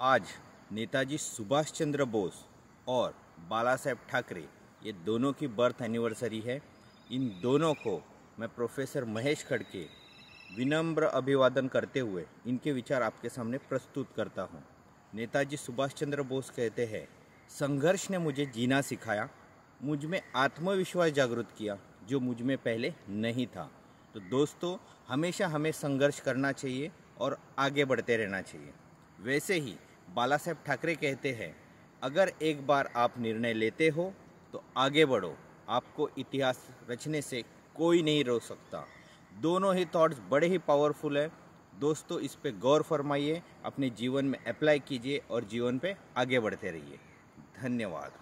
आज नेताजी सुभाष चंद्र बोस और बाला साहेब ठाकरे, ये दोनों की बर्थ एनिवर्सरी है। इन दोनों को मैं प्रोफेसर महेश खड़के विनम्र अभिवादन करते हुए इनके विचार आपके सामने प्रस्तुत करता हूँ। नेताजी सुभाष चंद्र बोस कहते हैं, संघर्ष ने मुझे जीना सिखाया, मुझमें आत्मविश्वास जागृत किया, जो मुझमें पहले नहीं था। तो दोस्तों, हमेशा हमें संघर्ष करना चाहिए और आगे बढ़ते रहना चाहिए। वैसे ही बाला साहेब ठाकरे कहते हैं, अगर एक बार आप निर्णय लेते हो तो आगे बढ़ो। आपको इतिहास रचने से कोई नहीं रो सकता। दोनों ही थॉट्स बड़े ही पावरफुल है। दोस्तों, इस पे गौर फरमाइए, अपने जीवन में अप्लाई कीजिए और जीवन पे आगे बढ़ते रहिए। धन्यवाद।